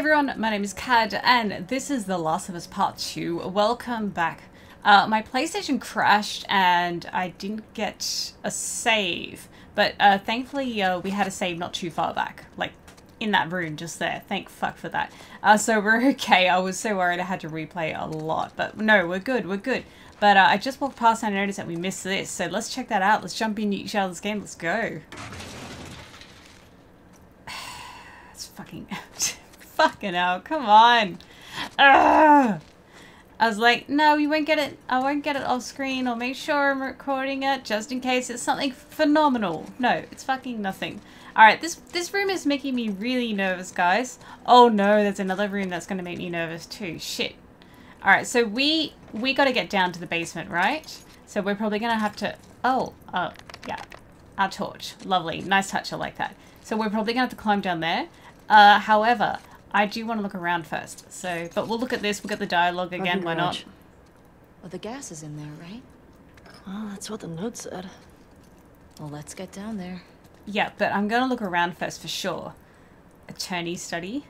everyone, my name is Cad, and this is The Last of Us Part 2. Welcome back. Uh, my PlayStation crashed and I didn't get a save, but uh, thankfully uh, we had a save not too far back, like in that room just there. Thank fuck for that. Uh, so we're okay. I was so worried I had to replay a lot, but no, we're good, we're good. But uh, I just walked past and I noticed that we missed this, so let's check that out. Let's jump into each other's game. Let's go. It's fucking... fucking hell, come on. Ugh. I was like, no, you won't get it. I won't get it off screen. I'll make sure I'm recording it just in case it's something phenomenal. No, it's fucking nothing. Alright, this this room is making me really nervous, guys. Oh no, there's another room that's going to make me nervous too. Shit. Alright, so we we got to get down to the basement, right? So we're probably going to have to... Oh, oh, yeah. Our torch. Lovely. Nice touch. I like that. So we're probably going to have to climb down there. Uh, however, I do want to look around first. So, but we'll look at this. We'll get the dialogue again. Why not? Well, the gas is in there, right? Well, that's what the note said. Well, let's get down there. Yeah, but I'm going to look around first for sure. Attorney study.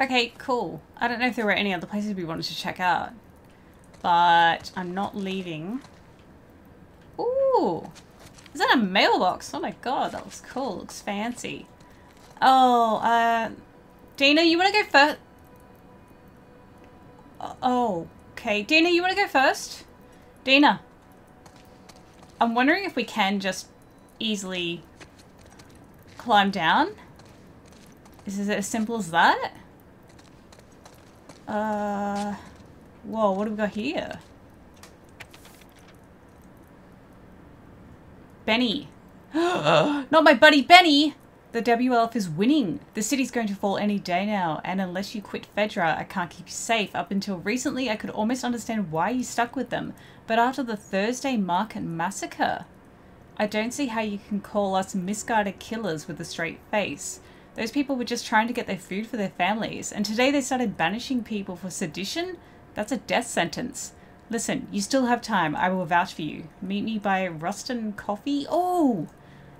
Okay, cool. I don't know if there were any other places we wanted to check out. But I'm not leaving. Ooh. Is that a mailbox? Oh my god, that looks cool. Looks fancy. Oh, uh... Dina, you want to go first? Oh, okay. Dina, you want to go first? Dina. I'm wondering if we can just easily climb down. Is it as simple as that? Uh... Whoa, what do we got here? Benny. Not my buddy Benny! The WLF is winning. The city's going to fall any day now, and unless you quit Fedra, I can't keep you safe. Up until recently, I could almost understand why you stuck with them. But after the Thursday Market massacre, I don't see how you can call us misguided killers with a straight face. Those people were just trying to get their food for their families, and today they started banishing people for sedition? That's a death sentence. Listen, you still have time. I will vouch for you. Meet me by Ruston Coffee. Oh!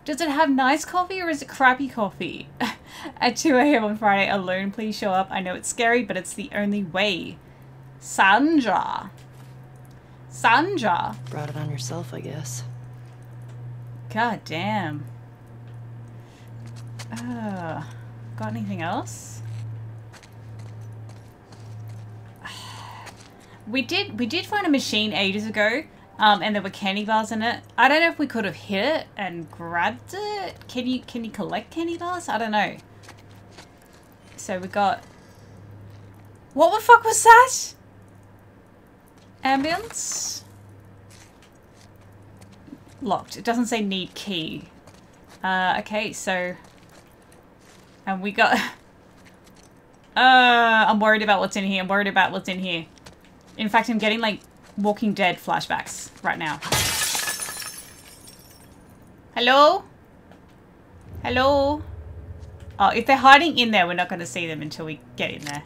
Does it have nice coffee or is it crappy coffee? At 2 a.m. on Friday alone, please show up. I know it's scary, but it's the only way. Sandra. Sandra. Brought it on yourself, I guess. God damn. Uh, got anything else? We did we did find a machine ages ago, um, and there were candy bars in it. I don't know if we could have hit it and grabbed it. Can you can you collect candy bars? I don't know. So we got. What the fuck was that? Ambience. Locked. It doesn't say need key. Uh, okay, so. And we got. Uh, I'm worried about what's in here. I'm worried about what's in here. In fact, I'm getting like Walking Dead flashbacks right now. Hello? Hello? Oh, if they're hiding in there, we're not going to see them until we get in there.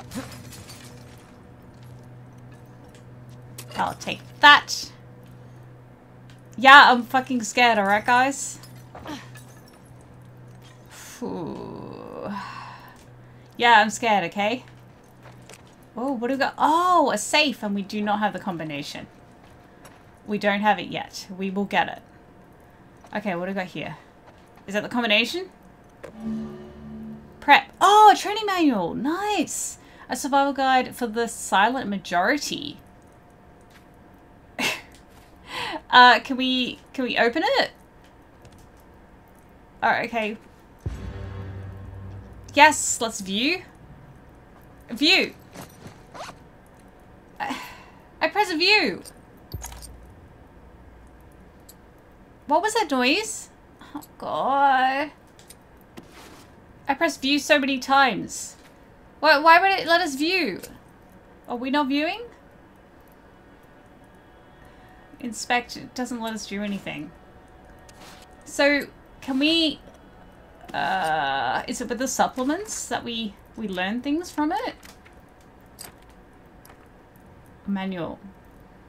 I'll take that. Yeah, I'm fucking scared, alright guys? Yeah, I'm scared, okay? Oh, what do we got? Oh, a safe, and we do not have the combination. We don't have it yet. We will get it. Okay, what do we got here? Is that the combination? Prep. Oh, a training manual. Nice. A survival guide for the silent majority. uh, can we can we open it? Alright, okay. Yes, let's view. View. I press view. What was that noise? Oh god. I pressed view so many times. Why, why would it let us view? Are we not viewing? Inspect, it doesn't let us view anything. So, can we... Uh, is it with the supplements that we, we learn things from it? Manual.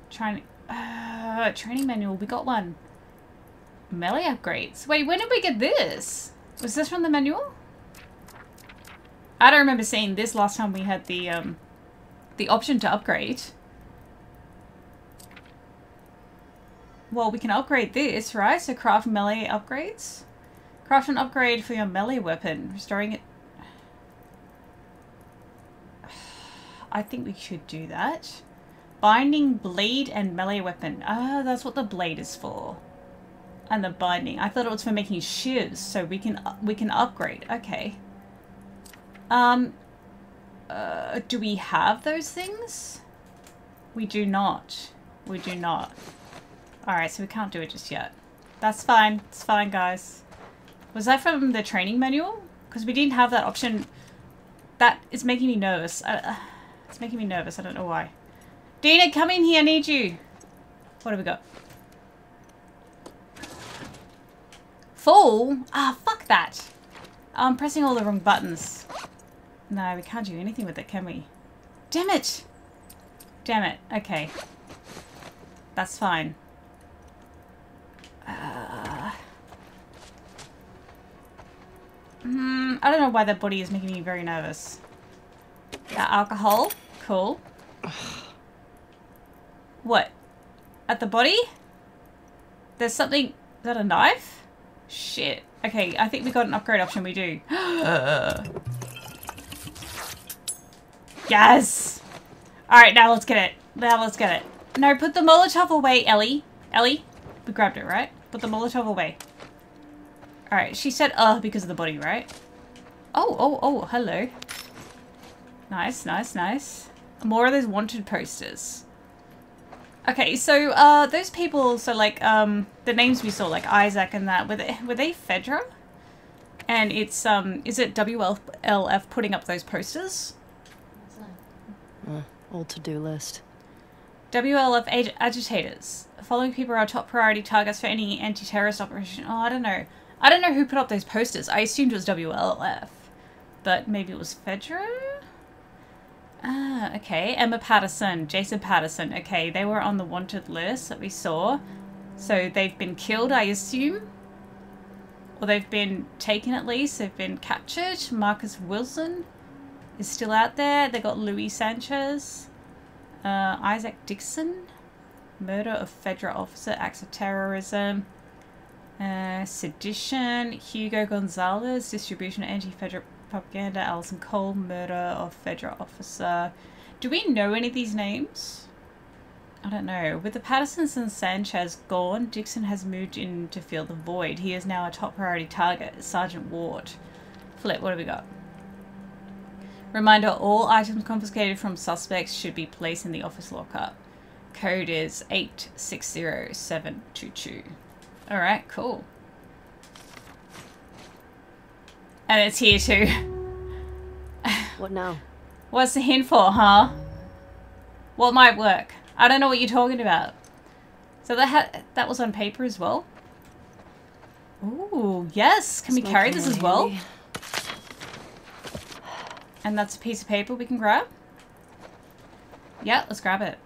Training. Uh, training manual. We got one. Melee upgrades. Wait, when did we get this? Was this from the manual? I don't remember seeing this last time we had the um, the option to upgrade. Well, we can upgrade this, right? So craft melee upgrades. Craft an upgrade for your melee weapon, restoring it. I think we should do that. Binding blade and melee weapon. Ah, that's what the blade is for. And the binding. I thought it was for making shivs, so we can we can upgrade. Okay. Um, uh, do we have those things? We do not. We do not. Alright, so we can't do it just yet. That's fine. It's fine, guys. Was that from the training manual? Because we didn't have that option. That is making me nervous. Uh, it's making me nervous. I don't know why. Dina, come in here. I need you. What have we got? Full? Ah, fuck that. I'm pressing all the wrong buttons. No, we can't do anything with it, can we? Damn it! Damn it. Okay. That's fine. Uh, hmm, I don't know why that body is making me very nervous. That alcohol. Cool. What? At the body? There's something... Is that a knife? Shit. Okay, I think we got an upgrade option. We do. yes! Alright, now let's get it. Now let's get it. No, put the Molotov away, Ellie. Ellie? We grabbed it, right? Put the Molotov away. Alright, she said uh because of the body, right? Oh, oh, oh, hello. Nice, nice, nice. More of those wanted posters. Okay, so uh, those people, so like um, the names we saw, like Isaac and that, were they were they Fedra? And it's um, is it WLF putting up those posters? Uh, old to-do list. WLF ag agitators. Following people are our top priority targets for any anti-terrorist operation. Oh, I don't know. I don't know who put up those posters. I assumed it was WLF, but maybe it was Fedra. Ah, okay. Emma Patterson, Jason Patterson. Okay, they were on the wanted list that we saw. So they've been killed, I assume. Or they've been taken at least. They've been captured. Marcus Wilson is still out there. They got Luis Sanchez. Uh, Isaac Dixon. Murder of federal officer. Acts of terrorism. Uh, sedition. Hugo Gonzalez. Distribution of anti-federal propaganda, Alison Cole, murder of federal officer. Do we know any of these names? I don't know. With the Pattersons and Sanchez gone, Dixon has moved in to fill the void. He is now a top priority target, Sergeant Ward. Flip, what have we got? Reminder, all items confiscated from suspects should be placed in the office lockup. Code is 860722. Alright, cool. And it's here too. What now? What's the hint for, huh? What might work? I don't know what you're talking about. So that ha that was on paper as well? Ooh, yes. Can we carry this as well? handy. And that's a piece of paper we can grab? Yeah, let's grab it.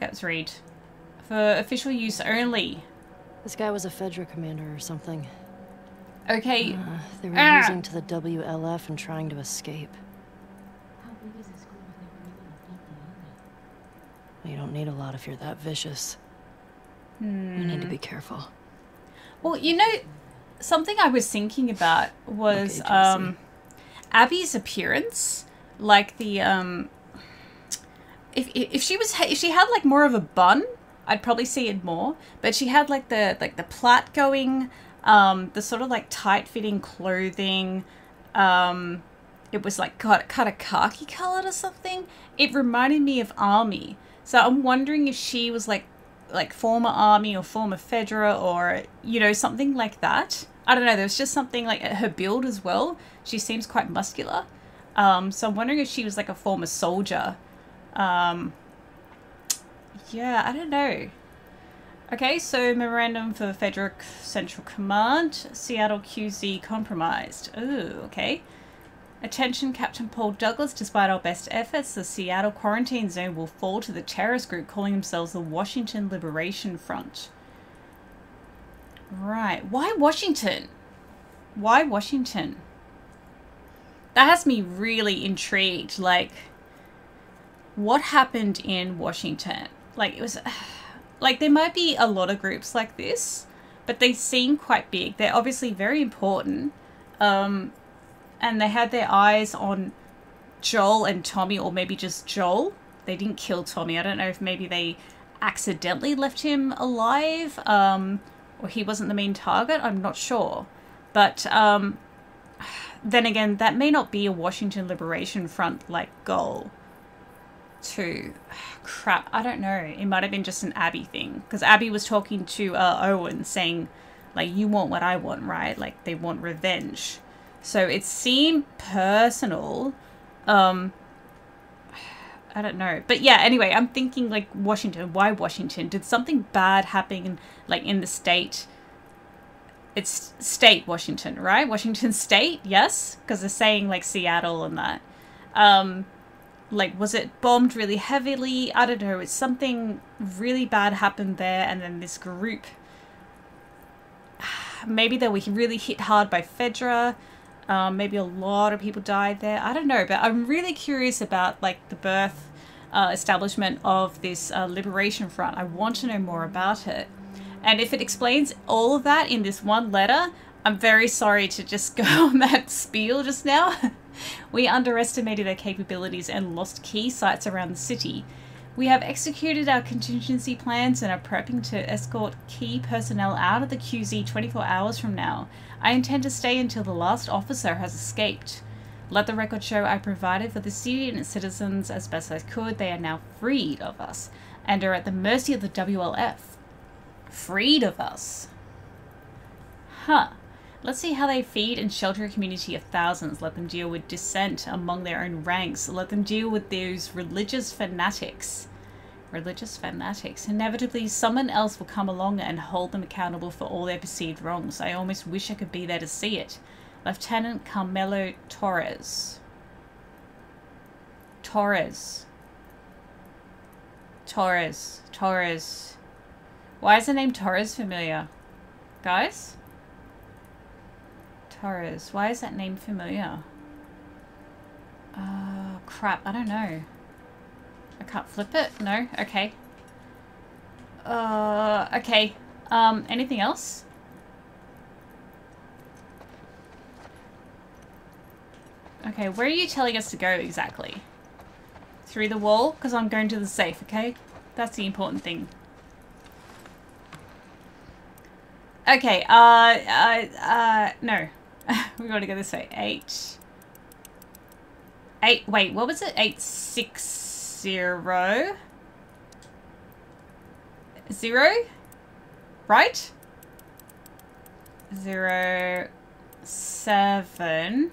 Let's read. For official use only. This guy was a Fedra commander or something. Okay, Uh, they were Ah. using to the WLF and trying to escape. You don't need a lot if you're that vicious. You need to be careful. Well, you know, something I was thinking about was Okay, um, Abby's appearance. Like the um, if if she was if she had like more of a bun, I'd probably see it more. But she had like the like the plait going, um, the sort of like tight fitting clothing. Um, it was like cut cut a khaki colored or something. It reminded me of Army. So I'm wondering if she was like like former army or former Fedra or you know something like that. I don't know. There was just something like her build as well. She seems quite muscular. Um, so I'm wondering if she was like a former soldier. Um, yeah, I don't know. Okay, so memorandum for Fedra Central Command, Seattle QZ compromised. Ooh, okay. Attention, Captain Paul Douglas. Despite our best efforts, the Seattle quarantine zone will fall to the terrorist group calling themselves the Washington Liberation Front. Right. Why Washington? Why Washington? that has me really intrigued. Like, what happened in Washington? Like, it was like there might be a lot of groups like this, but they seem quite big. They're obviously very important. Um, and they had their eyes on Joel and Tommy, or maybe just Joel. They didn't kill Tommy. I don't know if maybe they accidentally left him alive, um, or he wasn't the main target. I'm not sure. But um, then again, that may not be a Washington Liberation Front like goal. To crap, I don't know. It might have been just an Abby thing because Abby was talking to uh, Owen, saying like, "You want what I want, right? Like they want revenge." So it seemed personal. Um, I don't know. But yeah, anyway, I'm thinking like Washington. Why Washington? Did something bad happen like in the state? It's state Washington, right? Washington state, yes, because they're saying like Seattle and that. Um, like was it bombed really heavily? I don't know. It's something really bad happened there, and then this group. Maybe they were really hit hard by Fedra. Um, maybe a lot of people died there. I don't know, but I'm really curious about like the birth uh, establishment of this uh, liberation front. I want to know more about it. And if it explains all of that in this one letter, I'm very sorry to just go on that spiel just now. we underestimated our capabilities and lost key sites around the city. We have executed our contingency plans and are prepping to escort key personnel out of the QZ 24 hours from now. I intend to stay until the last officer has escaped. Let the record show I provided for the city and its citizens as best I could. They are now freed of us and are at the mercy of the WLF. Freed of us. Huh. Let's see how they feed and shelter a community of thousands. Let them deal with dissent among their own ranks. Let them deal with those religious fanatics religious fanatics. Inevitably, someone else will come along and hold them accountable for all their perceived wrongs. I almost wish I could be there to see it. Lieutenant Carmelo Torres. Torres. Torres. Torres. Why is the name Torres familiar? Guys? Torres. Why is that name familiar? Oh, crap. I don't know. I can't flip it? No? Okay. Uh, okay. Um, anything else? Okay, where are you telling us to go exactly? Through the wall? Because I'm going to the safe, okay? That's the important thing. Okay, uh, uh, uh, no. we gotta go this way. Eight. Eight, wait, what was it? Eight, six, zero. Zero? Right? Zero, seven,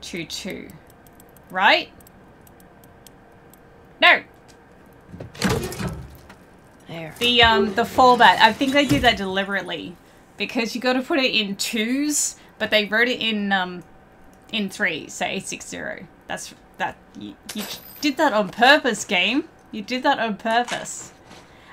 two, two. Right? No! There. The um the format, I think they did that deliberately because you got to put it in twos, but they wrote it in um in three, so eight six zero. That's that you, you did that on purpose, game. You did that on purpose.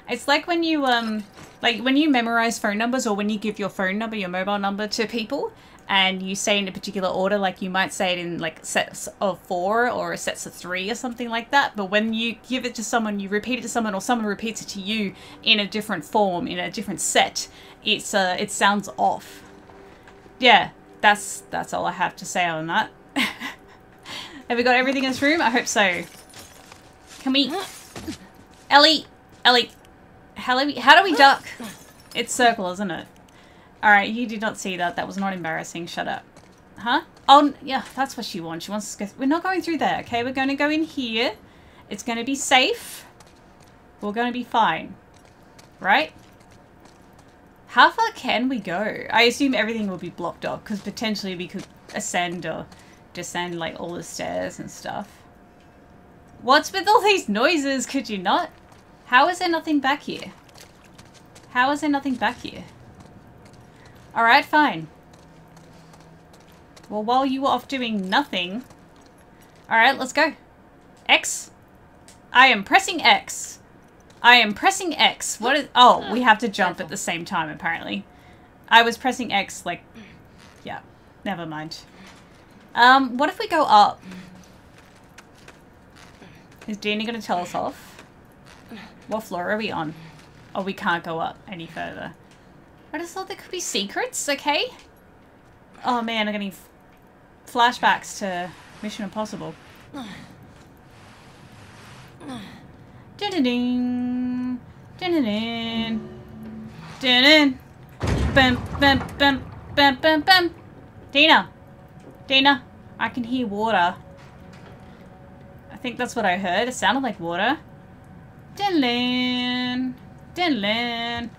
It's like when you um like when you memorize phone numbers or when you give your phone number, your mobile number to people and you say in a particular order, like you might say it in like sets of four or sets of three or something like that. But when you give it to someone, you repeat it to someone or someone repeats it to you in a different form, in a different set, it's uh it sounds off. Yeah, that's that's all I have to say on that. have we got everything in this room? I hope so. Can we... Ellie! Ellie! How do we, how do we duck? It's circle, isn't it? Alright, you did not see that. That was not embarrassing. Shut up. Huh? Oh, yeah, that's what she wants. She wants to go... We're not going through there, okay? We're going to go in here. It's going to be safe. We're going to be fine. Right? How far can we go? I assume everything will be blocked off, because potentially we could ascend or descend, like, all the stairs and stuff. What's with all these noises? Could you not? How is there nothing back here? How is there nothing back here? Alright, fine. Well, while you were off doing nothing... Alright, let's go. X. I am pressing X. I am pressing X. What is... Oh, we have to jump at the same time, apparently. I was pressing X, like... Yeah, never mind. Um, what if we go up? Is Danny gonna tell us off? What floor are we on? Oh, we can't go up any further. I just thought there could be secrets, okay? Oh man, I'm getting flashbacks to Mission Impossible. Dun-dun-ding. Dun-dun-dun. Dun-dun. Bum, bum, bum, bum, bum, bum. Dina. Dina. I can hear water. I think that's what I heard. It sounded like water. Dylan. Dylan.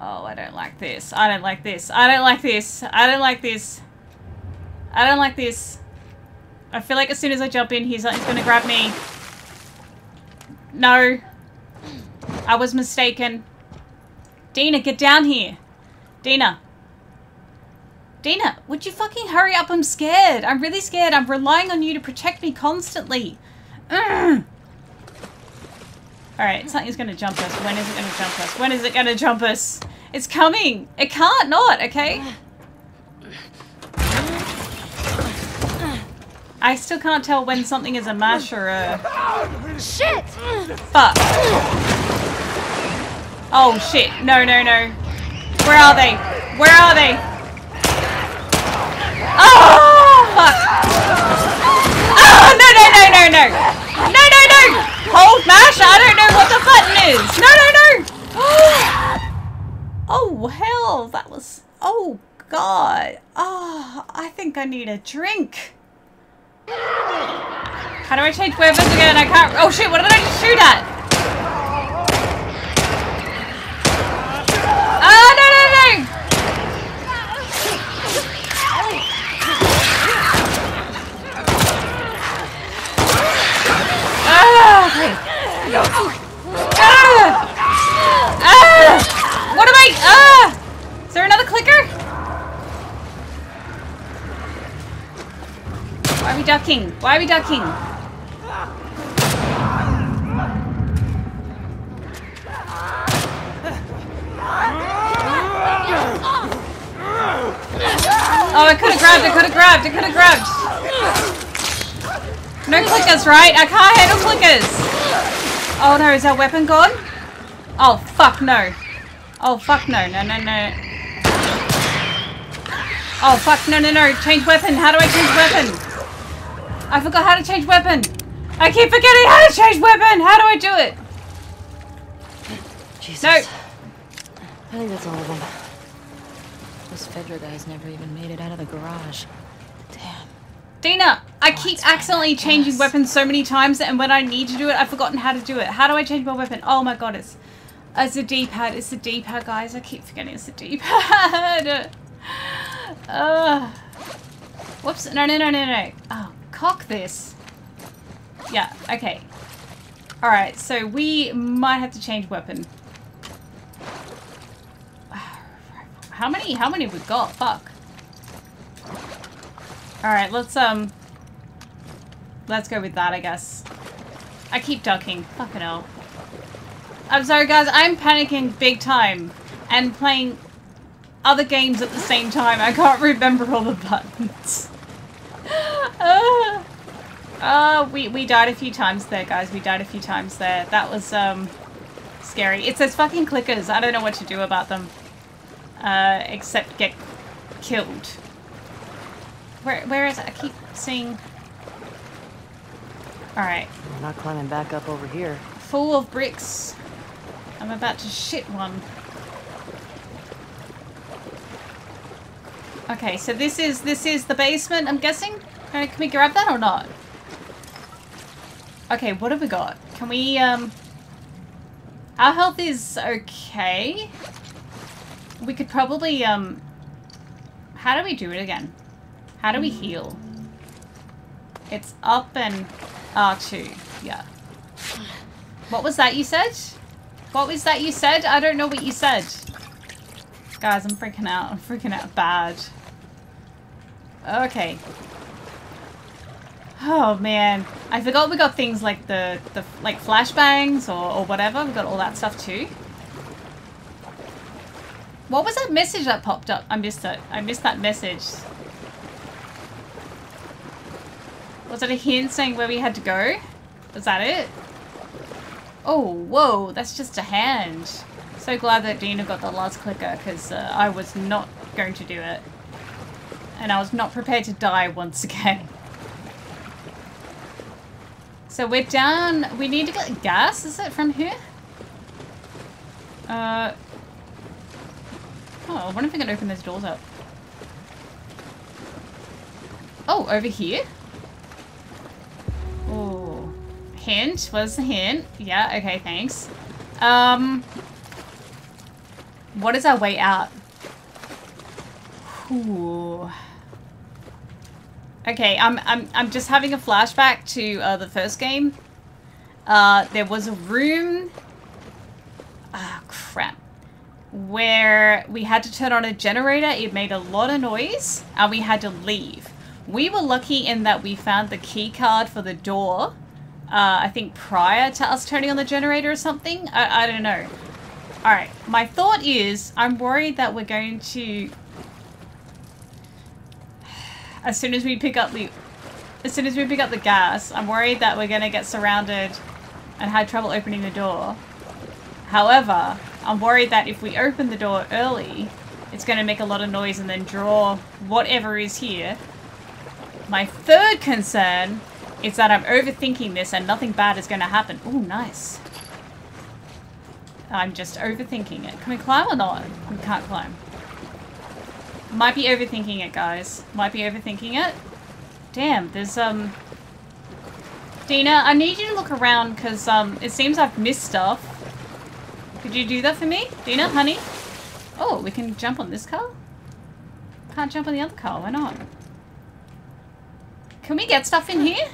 Oh, I don't like this. I don't like this. I don't like this. I don't like this. I don't like this. I feel like as soon as I jump in, he's, he's gonna grab me. No. I was mistaken. Dina, get down here. Dina. Dina, would you fucking hurry up? I'm scared. I'm really scared. I'm relying on you to protect me constantly. Mm. Alright, something's gonna jump us. When is it gonna jump us? When is it gonna jump us? It's coming! It can't not, okay? I still can't tell when something is a mash or a... Shit! Fuck. Oh shit. No, no, no. Where are they? Where are they? Oh! Fuck. Oh! No, no, no, no, no! No, no, no! Hold mash? I don't know what the button is! No, no, no! Oh, hell! That was... Oh, God. Oh, I need a drink. How do I change weapons again? I can't... Oh, shit! What did I shoot at? Oh, no, no, no! Ah. Ah! Ah! What am I? Ah! Why are we ducking? Why are we ducking? Oh, I could have grabbed, I could have grabbed, I could have grabbed. No clickers, right? I can't handle clickers. Oh no, is our weapon gone? Oh, fuck no. Oh, fuck no, no, no, no. Oh, fuck, no, no, no. Change weapon. How do I change weapon? I forgot how to change weapon. I keep forgetting how to change weapon. How do I do it? Jesus. No. I think that's all of them. Those Fedra guys never even made it out of the garage. Damn. Dina, I keep accidentally changing guess. weapons so many times, and when I need to do it, I've forgotten how to do it. How do I change my weapon? Oh my god, it's it's a D-pad. It's the D-pad, guys. I keep forgetting it's the D-pad. uh, whoops. No, no, no, no, no. Oh, cock this. Yeah. Okay. All right. So we might have to change weapon. How many? How many have we got? Fuck. Alright, let's, um... Let's go with that, I guess. I keep ducking. Fucking hell. I'm sorry, guys. I'm panicking big time. And playing other games at the same time. I can't remember all the buttons. Uh, uh, we, we died a few times there, guys. We died a few times there. That was, um... Scary. It's those fucking clickers. I don't know what to do about them. Uh, except get killed. Where, where is it? I keep seeing... Alright. We're not climbing back up over here. Full of bricks. I'm about to shit one. Okay, so this is this is the basement, I'm guessing? Can, can we grab that or not? Okay, what have we got? Can we, um... Our health is okay. We could probably, um... How do we do it again? How do we heal? It's up and R2. Yeah. What was that you said? What was that you said? I don't know what you said. Guys, I'm freaking out. I'm freaking out bad. Okay. Oh man. I forgot we got things like the, the like flashbangs or, or whatever. We got all that stuff too. What was that message that popped up? I missed it. I missed that message. Was it a hint saying where we had to go? Was that it? Oh, whoa, that's just a hand. So glad that Dina got the last clicker because uh, I was not going to do it. And I was not prepared to die once again. So we're down. We need to get gas. Is it from here? Uh. Oh, I wonder if we can open those doors up. Oh, over here? Oh. Hint. What's the hint? Yeah, okay, thanks. Um. What is our way out? Ooh. Okay, I'm, I'm, I'm just having a flashback to uh, the first game. Uh, there was a room... Ah, crap. Where we had to turn on a generator. It made a lot of noise. And we had to leave. We were lucky in that we found the key card for the door. Uh, I think prior to us turning on the generator or something. I, I don't know. Alright, my thought is I'm worried that we're going to as soon as we pick up the as soon as we pick up the gas, I'm worried that we're gonna get surrounded and have trouble opening the door. However, I'm worried that if we open the door early, it's gonna make a lot of noise and then draw whatever is here. My third concern is that I'm overthinking this and nothing bad is gonna happen. Oh, nice. I'm just overthinking it. Can we climb or not? We can't climb. Might be overthinking it, guys. Might be overthinking it. Damn, there's, um... Dina, I need you to look around, because, um, it seems I've missed stuff. Could you do that for me? Dina, honey? Oh, we can jump on this car? Can't jump on the other car, why not? Can we get stuff in here?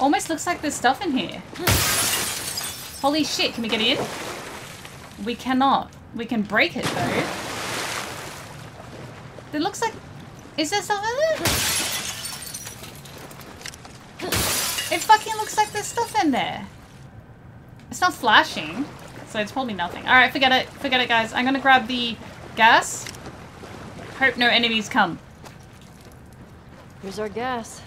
Almost looks like there's stuff in here. Holy shit, can we get in? We cannot. We can break it, though. It looks like... Is there stuff in there? It fucking looks like there's stuff in there. It's not flashing, so it's probably nothing. Alright, forget it. Forget it, guys. I'm gonna grab the gas. Hope no enemies come. Here's our gas.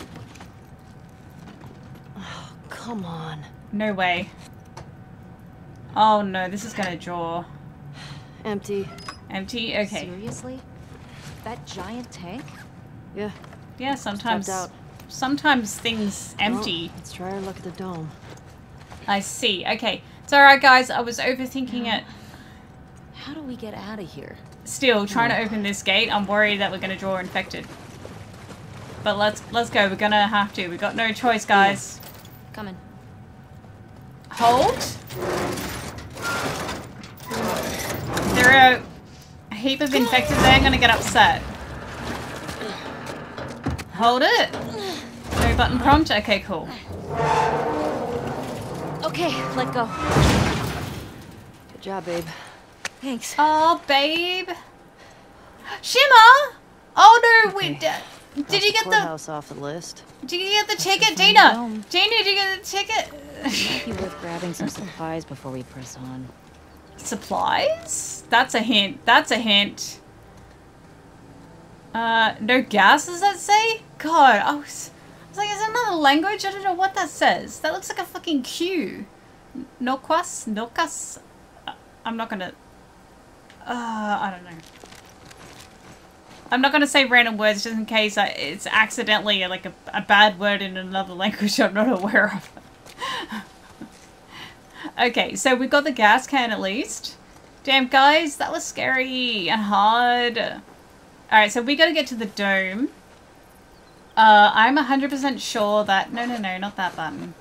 Oh, come on. No way. Oh no, this is gonna draw. Empty. Empty? Okay. Seriously? That giant tank? Yeah. Yeah, sometimes... out. Sometimes things empty. Well, let's try our luck at the dome. I see. Okay. It's alright, guys. I was overthinking it. How do we get out of here? Still, trying to hmm. open this gate, I'm worried that we're going to draw infected. But let's let's go. We're going to have to. we got no choice, guys. Coming. Hold. There are a heap of infected there. I'm going to get upset. Hold it. No button prompt? Okay, cool. Okay, let go. Good job, babe. Thanks. Oh, babe. Shimmer! Oh no. Okay. Did Cross you get the courthouse off the list? Did you get the Let's ticket, go find Dina? the dome. Dina, did you get the ticket? Might be worth grabbing some supplies before we press on. Supplies? That's a hint. That's a hint. Uh, no gas, does that say? God, I was, I was like, is another language? I don't know what that says. That looks like a fucking Q. Noquas? Nocas? Uh, I'm not gonna... Uh, I don't know. I'm not gonna say random words just in case I, it's accidentally like a, a bad word in another language I'm not aware of. okay, so we got the gas can at least. Damn, guys, that was scary and hard. Alright, so we gotta get to the dome. Uh, I'm 100% sure that... No, no, no, not that button.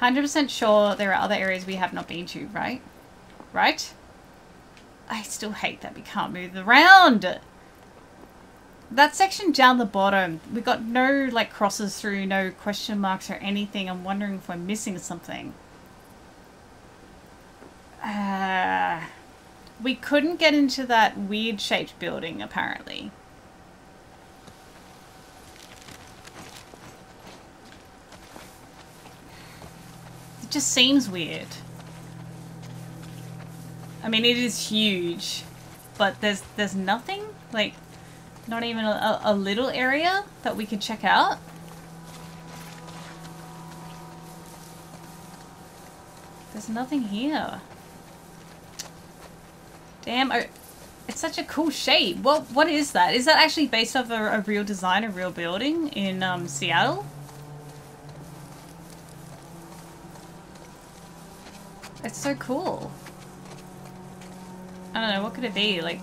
100% sure there are other areas we have not been to, right? Right? I still hate that we can't move around. That section down the bottom, we got no like crosses through, no question marks or anything. I'm wondering if we're missing something. Uh, we couldn't get into that weird shaped building apparently. It just seems weird. I mean, it is huge, but there's there's nothing like Not even a, a little area that we could check out? There's nothing here. Damn, it's such a cool shape. What What is that? Is that actually based off a, a real design, a real building in um, Seattle? It's so cool. I don't know, what could it be? Like,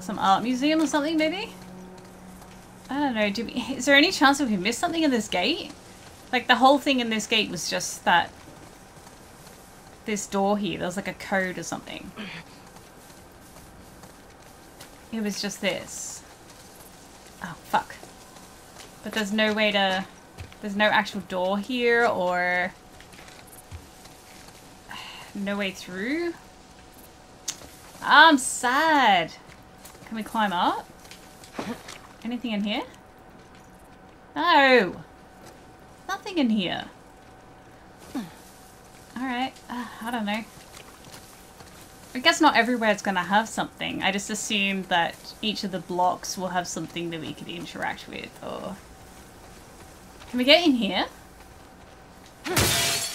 some art museum or something, maybe? I don't know, do we, is there any chance that we could miss something in this gate? Like, the whole thing in this gate was just that... This door here, there was like a code or something. It was just this. Oh, fuck. But there's no way to... There's no actual door here, or... No way through? I'm sad. Can we climb up? Anything in here? No! Nothing in here. Alright, uh, I don't know. I guess not everywhere it's gonna have something. I just assume that each of the blocks will have something that we could interact with, or... Can we get in here?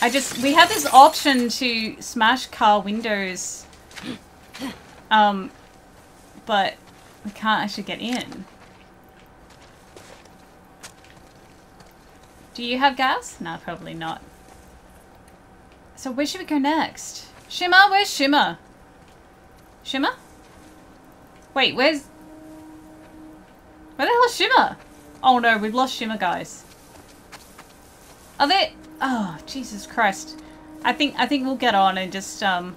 I just, we have this option to smash car windows, um, but we can't actually get in. Do you have gas? No, probably not. So where should we go next? Shimmer? Where's Shimmer? Shimmer? Wait, where's... Where the hell is Shimmer? Oh no, we've lost Shimmer, guys. Are they... Oh, Jesus Christ. I think I think we'll get on and just, um...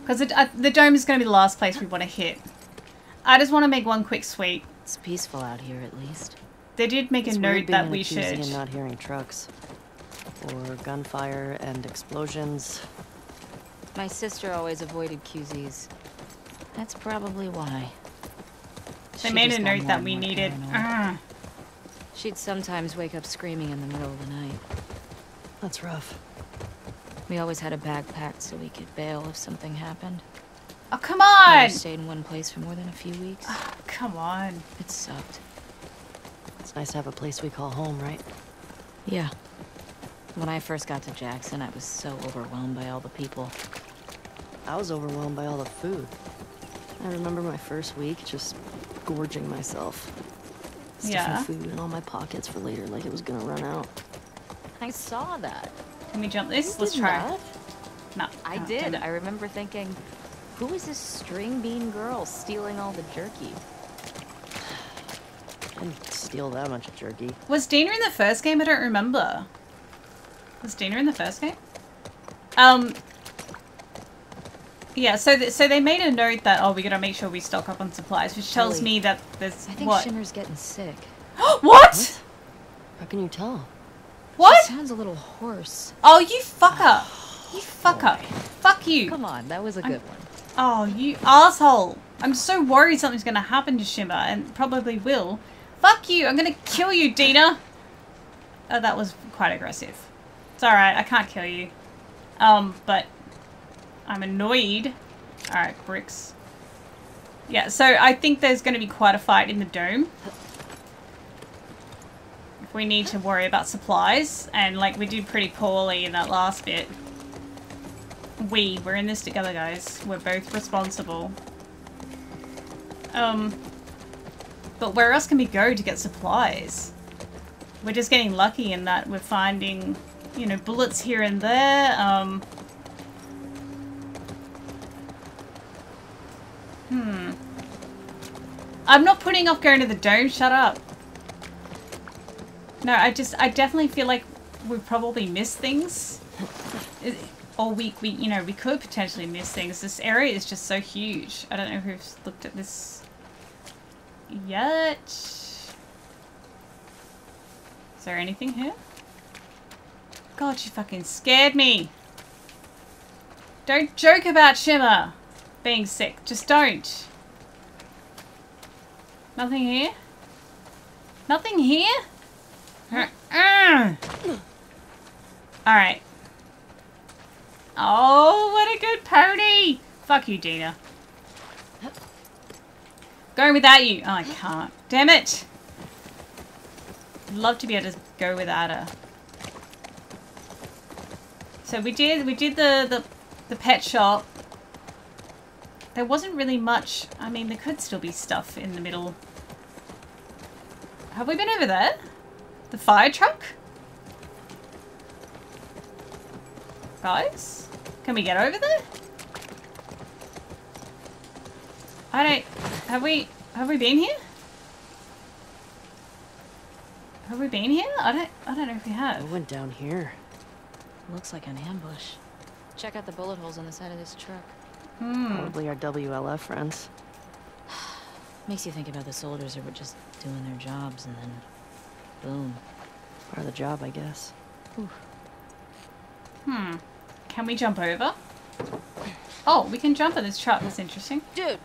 Because uh, the dome is going to be the last place we want to hit. I just want to make one quick sweep. It's peaceful out here, at least. They did make It's a note that we should... and not hearing trucks or gunfire and explosions. My sister always avoided QZs. That's probably why. They She made just a note that we needed... paranoid. Ah. She'd sometimes wake up screaming in the middle of the night. That's rough. We always had a bag packed so we could bail if something happened. Oh, come on! Never stayed in one place for more than a few weeks. Oh, come on. It sucked. It's nice to have a place we call home, right? Yeah. When I first got to Jackson, I was so overwhelmed by all the people. I was overwhelmed by all the food. I remember my first week just gorging myself. Stuffing Yeah. food in all my pockets for later like it was gonna run out. I saw that. Can we jump this? You Let's try. that? No. I Oh, did. I remember thinking, who is this string bean girl stealing all the jerky? I didn't steal that much jerky. Was Dina in the first game? I don't remember. Was Dina in the first game? Um. Yeah, so th so they made a note that oh we gotta make sure we stock up on supplies, which tells Ellie, me that there's I think what Shimmer's getting sick. what How can you tell? what? She sounds a little hoarse. Oh you fucker! You fucker! Fuck you! Come on, that was a good one. Oh you asshole! I'm so worried something's gonna happen to Shimmer, and probably will. Fuck you! I'm gonna kill you, Dina. Oh, that was quite aggressive. It's alright, I can't kill you. Um, but I'm annoyed. Alright, bricks. Yeah, so I think there's going to be quite a fight in the dome. If we need to worry about supplies, and like we did pretty poorly in that last bit. We, we're in this together, guys. We're both responsible. Um, but where else can we go to get supplies? We're just getting lucky in that we're finding, you know, bullets here and there. Um, hmm. I'm not putting off going to the dome. Shut up. No, I just, I definitely feel like we've probably missed things. Or we, we, you know, we could potentially miss things. This area is just so huge. I don't know who's looked at this yet. Is there anything here? God, you fucking scared me. Don't joke about Shimmer being sick. Just don't. Nothing here? Nothing here? Uh-uh. Alright. Oh, what a good pony! Fuck you, Dina. Going without you. Oh, I can't. Damn it. Love to be able to go without her. So we did we did the, the the pet shop. There wasn't really much. I mean, there could still be stuff in the middle. Have we been over there? The fire truck? Guys? Can we get over there? I don't... Have we... Have we been here? Have we been here? I don't... I don't know if we I have. went down here. Looks like an ambush. Check out the bullet holes on the side of this truck. Hmm. Probably our WLF friends. Makes you think about the soldiers who were just doing their jobs and then boom. Part of the job, I guess. Hmm. Can we jump over? Oh, we can jump on this truck. That's interesting. Dude!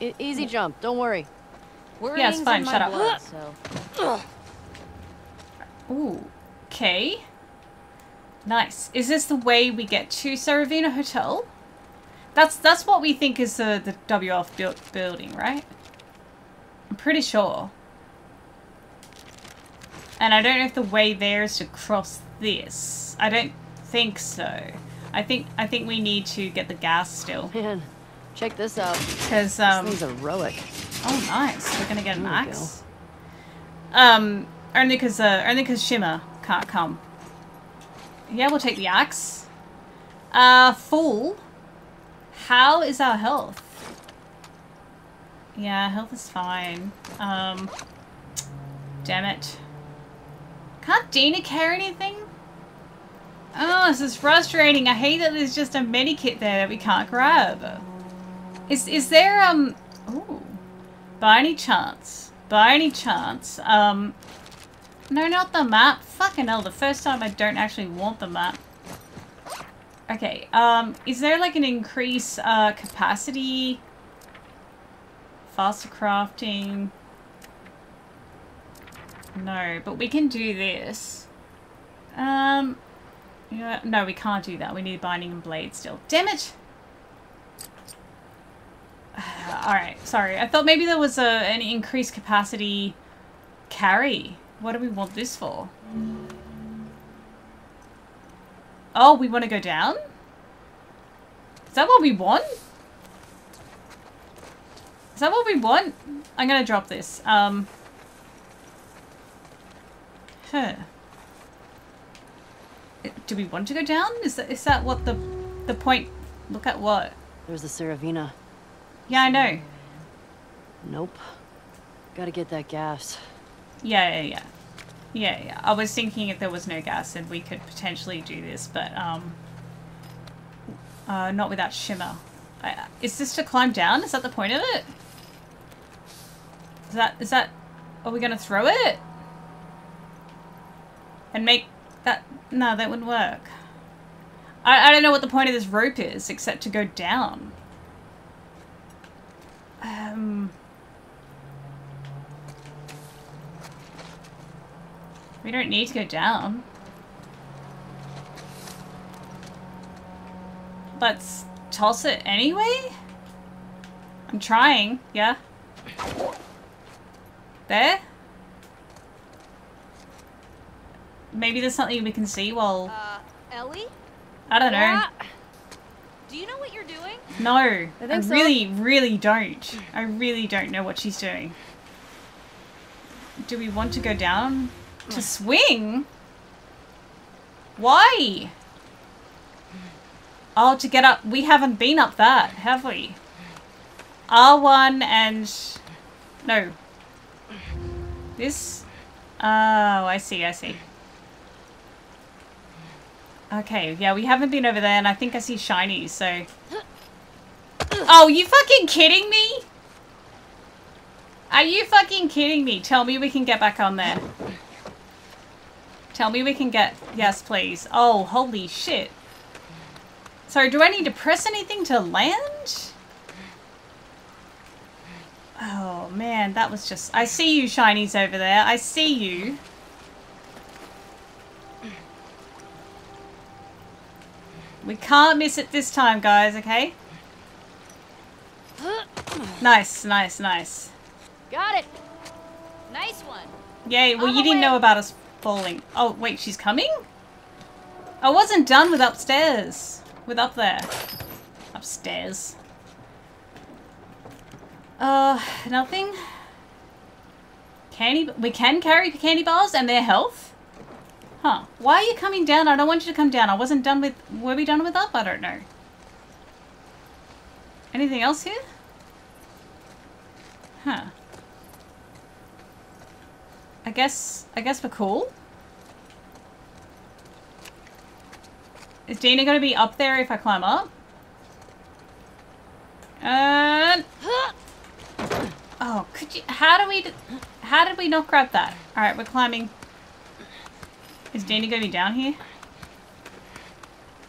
E easy jump, don't worry. Yeah, it's fine, shut up. blood, so Ooh. Okay. Nice. Is this the way we get to Saravina Hotel? That's that's what we think is the, the WF built building, right? I'm pretty sure. And I don't know if the way there is to cross this. I don't think so. I think I think we need to get the gas still. Man, check this out. Because This um thing's heroic. Oh, nice. We're gonna get an axe. Um, only because uh, only because Shimmer can't come. Yeah, we'll take the axe. Uh, full. How is our health? Yeah, health is fine. Um, damn it. Can't Dina carry anything? Oh, this is frustrating. I hate that there's just a medikit there that we can't grab. Is is there um? Ooh. By any chance, by any chance, um, no, not the map. Fucking hell, the first time I don't actually want the map. Okay, um, is there like an increase, uh, capacity? Faster crafting? No, but we can do this. Um, yeah, no, we can't do that. We need binding and blade still. Damn it! Alright, sorry. I thought maybe there was a, an increased capacity carry. What do we want this for? Oh, we want to go down? Is that what we want? Is that what we want? I'm gonna drop this. Um. Huh. Do we want to go down? Is that is that what the the point? Look at what? There's the Saravina. Yeah, I know. Nope. Gotta get that gas. Yeah, yeah, yeah. Yeah, yeah. I was thinking if there was no gas, then we could potentially do this, but, um... Uh, not without Shimmer. I, is this to climb down? Is that the point of it? Is that, is that... Are we gonna throw it? And make that... No, that wouldn't work. I, I don't know what the point of this rope is, except to go down. Um... We don't need to go down. Let's toss it anyway? I'm trying, yeah. There? Maybe there's something we can see while... Uh, Ellie? I don't know. Do you know what you're doing? No, I, think so. really, really don't. I really don't know what she's doing. Do we want to go down to swing? Why? Oh, to get up. We haven't been up that, have we? R1 and... No. This? Oh, I see, I see. Okay, yeah, we haven't been over there, and I think I see shinies, so... Oh, you fucking kidding me? Are you fucking kidding me? Tell me we can get back on there. Tell me we can get... Yes, please. Oh, holy shit. Sorry, do I need to press anything to land? Oh, man, that was just... I see you, shinies, over there. I see you. We can't miss it this time, guys, okay? Nice, nice, nice. Got it. Nice one. Yay, well you didn't know about us falling. Oh, wait, she's coming? I wasn't done with upstairs. With up there. Upstairs. Uh, nothing? Candy, we can carry candy bars and their health? Huh. Why are you coming down? I don't want you to come down. I wasn't done with, were we done with up? I don't know. Anything else here? Huh. I guess, I guess we're cool. Is Dina going to be up there if I climb up? And... Oh, could you, how do we, how did we not grab that? Alright, we're climbing. Is Dina to be down here?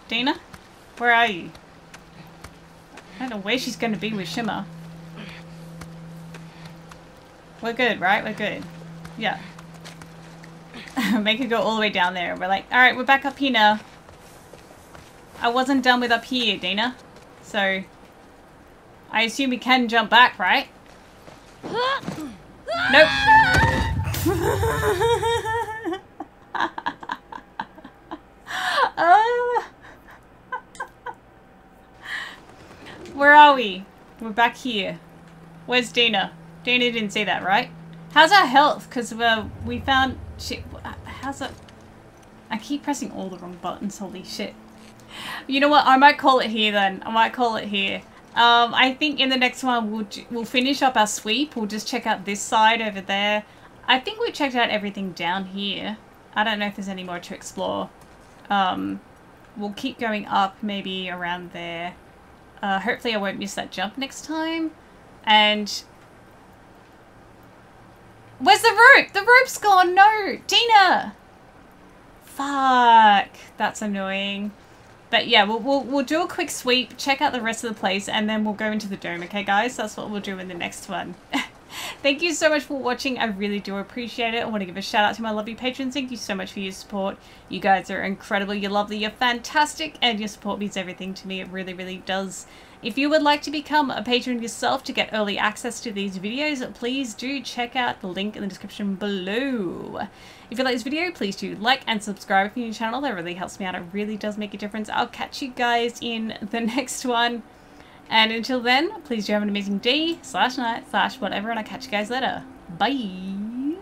Dina? Where are you? I don't know where she's going to be with Shimmer. We're good, right? We're good. Yeah. Make it go all the way down there. We're like, alright, we're back up here now. I wasn't done with up here, Dina. So, I assume we can jump back, right? Nope. Ah. Where are we? We're back here. Where's Dana? Dana didn't say that, right? How's our health? Because uh, we found... Shit, how's it... I keep pressing all the wrong buttons, holy shit. You know what? I might call it here then. I might call it here. Um, I think in the next one we'll we'll finish up our sweep. We'll just check out this side over there. I think we checked out everything down here. I don't know if there's any more to explore. Um, we'll keep going up maybe around there. Uh, hopefully I won't miss that jump next time. And where's the rope? The rope's gone. No, Tina. Fuck, that's annoying. But yeah, we'll, we'll, we'll do a quick sweep, check out the rest of the place, and then we'll go into the dome, okay guys? That's what we'll do in the next one. Thank you so much for watching. I really do appreciate it. I want to give a shout out to my lovely patrons. Thank you so much for your support. You guys are incredible. You're lovely. You're fantastic. And your support means everything to me. It really, really does. If you would like to become a patron yourself to get early access to these videos, please do check out the link in the description below. If you like this video, please do like and subscribe if you're new to the channel. That really helps me out. It really does make a difference. I'll catch you guys in the next one. And until then, please do have an amazing day, slash night, slash whatever, and I'll catch you guys later. Bye!